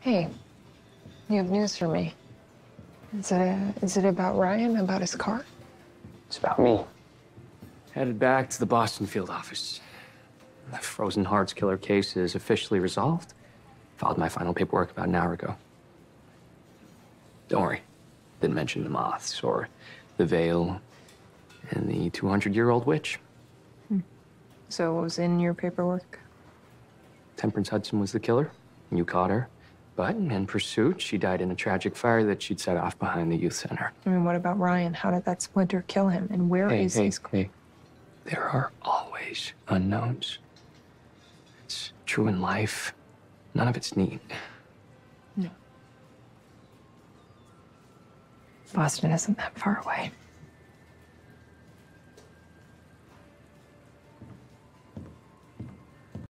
Hey, you have news for me. Is it, is it about Ryan, about his car? It's about me. Headed back to the Boston field office. The Frozen Hearts killer case is officially resolved. Filed my final paperwork about an hour ago. Don't worry. Didn't mention the moths or the veil and the 200 year old witch. Hmm. So what was in your paperwork? Temperance Hudson was the killer. You caught her. But in pursuit, she died in a tragic fire that she'd set off behind the youth center. I mean, what about Ryan? How did that splinter kill him? And where is hey, hey, his hey. There are always unknowns. It's true in life. None of it's neat. No. Boston isn't that far away.